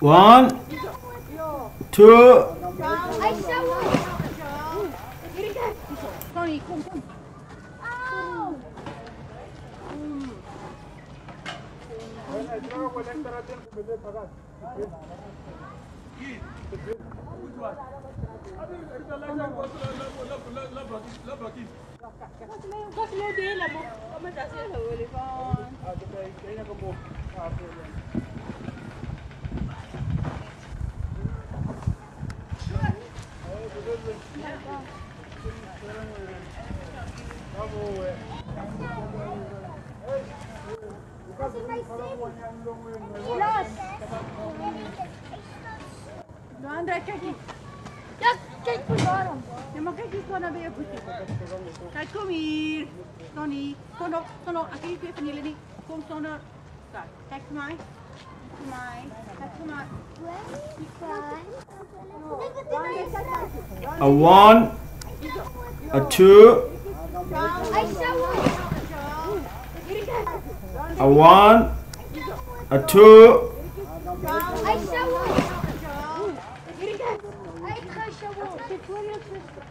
One, two, Do André, kijk hier. Ja, kijk voor waarom. Nee, maar kijk eens gewoon naar je voetje. Kijk, kom hier. Tony, kom op, kom op. Als je niet van jullie niet, kom zo naar. Kijk, voor mij. Kijk voor mij. Kijk voor mij. a one, a two, a one, a two, Ay, sawa! Ay, ik ga sawa. Dit voor je zuster.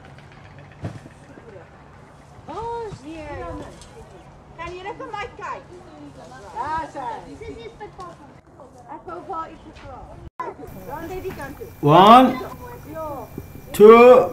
Oh, hier. Kan je even mij kijken? Daar zijn. Dit is met papa. One, two,